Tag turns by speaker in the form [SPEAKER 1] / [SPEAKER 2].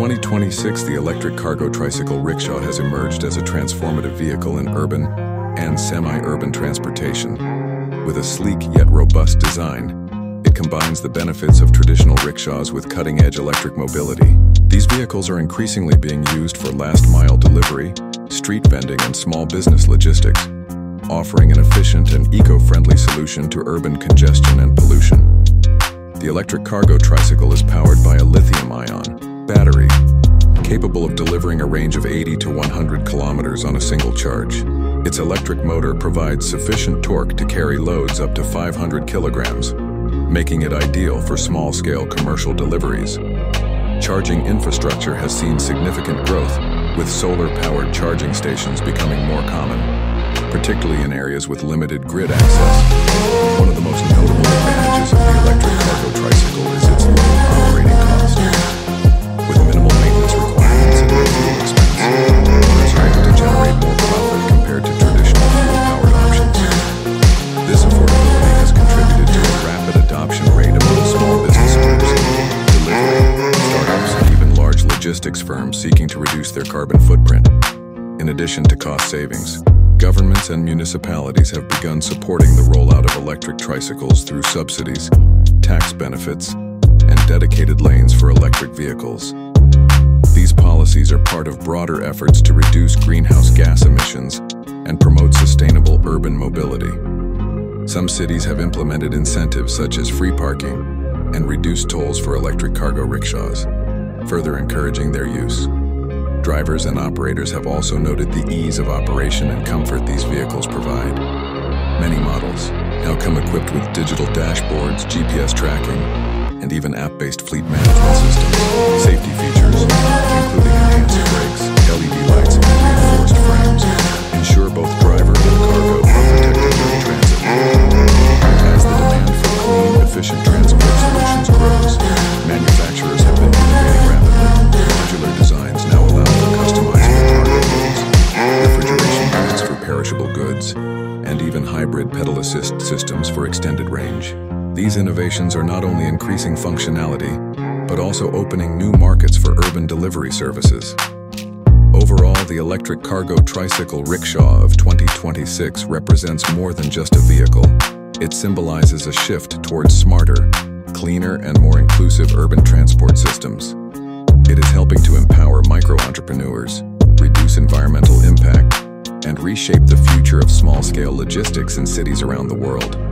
[SPEAKER 1] 2026, the electric cargo tricycle rickshaw has emerged as a transformative vehicle in urban and semi-urban transportation. With a sleek yet robust design, it combines the benefits of traditional rickshaws with cutting-edge electric mobility. These vehicles are increasingly being used for last-mile delivery, street vending, and small business logistics, offering an efficient and eco-friendly solution to urban congestion and pollution. The electric cargo tricycle is powered by a lithium-ion capable of delivering a range of 80 to 100 kilometers on a single charge. Its electric motor provides sufficient torque to carry loads up to 500 kilograms, making it ideal for small-scale commercial deliveries. Charging infrastructure has seen significant growth, with solar-powered charging stations becoming more common, particularly in areas with limited grid access. Logistics firms seeking to reduce their carbon footprint. In addition to cost savings, governments and municipalities have begun supporting the rollout of electric tricycles through subsidies, tax benefits, and dedicated lanes for electric vehicles. These policies are part of broader efforts to reduce greenhouse gas emissions and promote sustainable urban mobility. Some cities have implemented incentives such as free parking and reduced tolls for electric cargo rickshaws, further encouraging their use. Drivers and operators have also noted the ease of operation and comfort these vehicles provide. Many models now come equipped with digital dashboards, GPS tracking, and even app-based fleet management systems. Safety features, hybrid pedal assist systems for extended range. These innovations are not only increasing functionality, but also opening new markets for urban delivery services. Overall, the electric cargo tricycle rickshaw of 2026 represents more than just a vehicle. It symbolizes a shift towards smarter, cleaner, and more inclusive urban transport systems. Reshape the future of small-scale logistics in cities around the world.